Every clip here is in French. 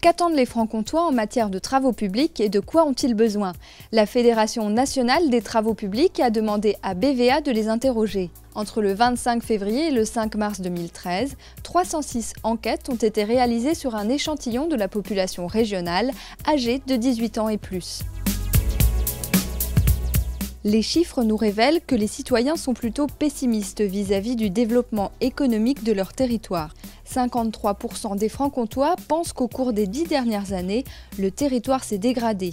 qu'attendent les francs-comtois en matière de travaux publics et de quoi ont-ils besoin? La Fédération nationale des travaux publics a demandé à BVA de les interroger. Entre le 25 février et le 5 mars 2013, 306 enquêtes ont été réalisées sur un échantillon de la population régionale âgée de 18 ans et plus. Les chiffres nous révèlent que les citoyens sont plutôt pessimistes vis-à-vis du développement économique de leur territoire. 53% des francs-comtois pensent qu'au cours des dix dernières années, le territoire s'est dégradé.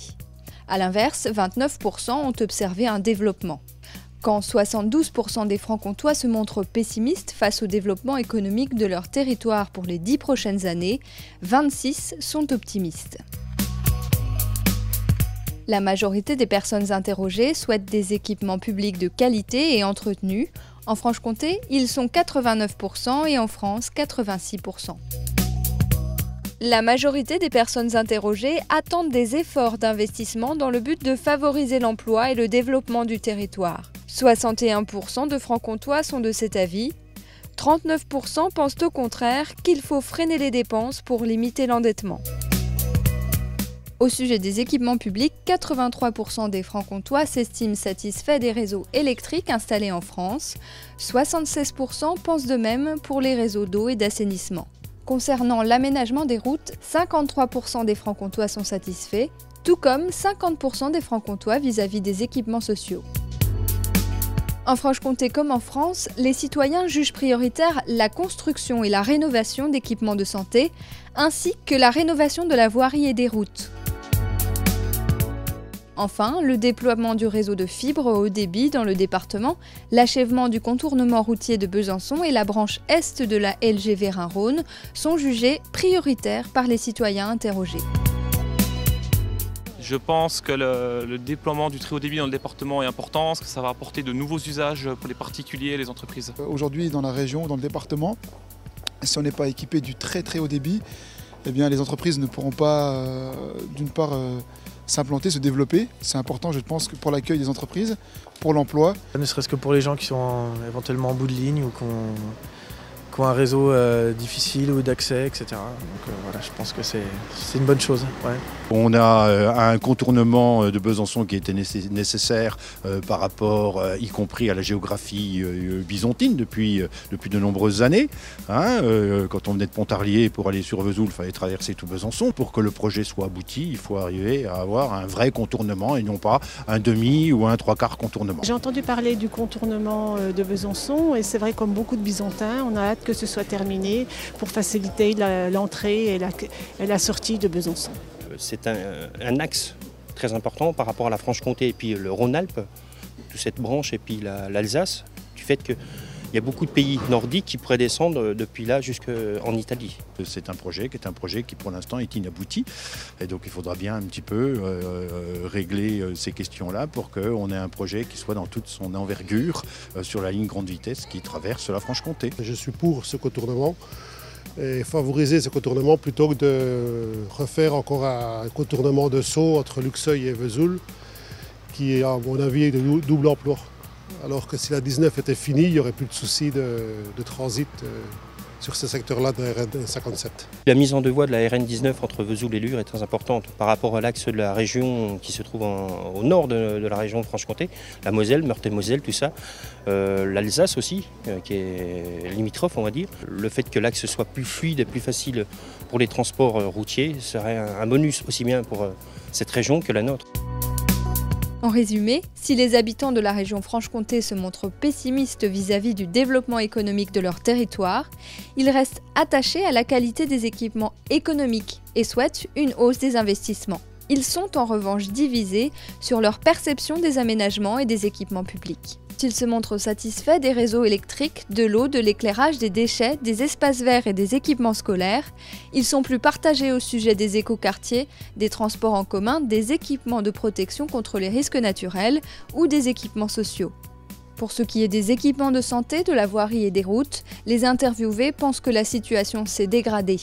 A l'inverse, 29% ont observé un développement. Quand 72% des francs-comtois se montrent pessimistes face au développement économique de leur territoire pour les dix prochaines années, 26 sont optimistes. La majorité des personnes interrogées souhaitent des équipements publics de qualité et entretenus. En Franche-Comté, ils sont 89% et en France, 86%. La majorité des personnes interrogées attendent des efforts d'investissement dans le but de favoriser l'emploi et le développement du territoire. 61% de francs-comtois sont de cet avis. 39% pensent au contraire qu'il faut freiner les dépenses pour limiter l'endettement. Au sujet des équipements publics, 83% des francs-comtois s'estiment satisfaits des réseaux électriques installés en France. 76% pensent de même pour les réseaux d'eau et d'assainissement. Concernant l'aménagement des routes, 53% des francs-comtois sont satisfaits, tout comme 50% des francs-comtois vis-à-vis des équipements sociaux. En Franche-Comté comme en France, les citoyens jugent prioritaire la construction et la rénovation d'équipements de santé, ainsi que la rénovation de la voirie et des routes. Enfin, le déploiement du réseau de fibres haut débit dans le département, l'achèvement du contournement routier de Besançon et la branche est de la LGV Rhin-Rhône sont jugés prioritaires par les citoyens interrogés. Je pense que le, déploiement du très haut débit dans le département est important, parce que ça va apporter de nouveaux usages pour les particuliers et les entreprises. Aujourd'hui, dans la région, dans le département, si on n'est pas équipé du très très haut débit, eh les entreprises ne pourront pas, euh, d'une part, euh, s'implanter, se développer. C'est important, je pense, pour l'accueil des entreprises, pour l'emploi. Ne serait-ce que pour les gens qui sont éventuellement en bout de ligne ou qu'on un réseau euh, difficile ou d'accès, etc. Donc euh, voilà, je pense que c'est une bonne chose. On a euh, un contournement de Besançon qui était nécessaire par rapport, y compris à la géographie byzantine depuis, depuis de nombreuses années. Hein. quand on venait de Pontarlier pour aller sur Vesoul, il fallait traverser tout Besançon. Pour que le projet soit abouti, il faut arriver à avoir un vrai contournement et non pas un demi ou un trois quarts contournement. J'ai entendu parler du contournement de Besançon et c'est vrai comme beaucoup de Byzantins, on a hâte que ce soit terminé pour faciliter l'entrée et la, sortie de Besançon. C'est un, axe très important par rapport à la Franche-Comté et puis le Rhône-Alpes, toute cette branche et puis l'Alsace, du fait que il y a beaucoup de pays nordiques qui pourraient descendre depuis là jusqu'en Italie. C'est un projet qui est un projet qui pour l'instant est inabouti. Et donc il faudra bien un petit peu euh, euh, régler euh, ces questions-là pour qu'on ait un projet qui soit dans toute son envergure sur la ligne grande vitesse qui traverse la Franche-Comté. Je suis pour ce contournement et favoriser ce contournement plutôt que de refaire encore un contournement de saut entre Luxeuil et Vesoul qui, à mon avis, est de double emploi alors que si la 19 était finie, il n'y aurait plus de soucis de, transit euh, sur ce secteur-là de la RN 57. La mise en devoir de la RN 19 entre Vesoul et Lure est très importante par rapport à l'axe de la région qui se trouve au nord de, la région de Franche-Comté, la Moselle, Meurthe-et-Moselle, tout ça, euh, l'Alsace aussi, euh, qui est limitrophe, on va dire. Le fait que l'axe soit plus fluide et plus facile pour les transports routiers serait un bonus aussi bien pour cette région que la nôtre. En résumé, si les habitants de la région Franche-Comté se montrent pessimistes vis-à-vis du développement économique de leur territoire, ils restent attachés à la qualité des équipements économiques et souhaitent une hausse des investissements. Ils sont en revanche divisés sur leur perception des aménagements et des équipements publics. Ils se montrent satisfaits des réseaux électriques, de l'eau, de l'éclairage, des déchets, des espaces verts et des équipements scolaires. Ils sont plus partagés au sujet des écoquartiers, des transports en commun, des équipements de protection contre les risques naturels ou des équipements sociaux. Pour ce qui est des équipements de santé, de la voirie et des routes, les interviewés pensent que la situation s'est dégradée.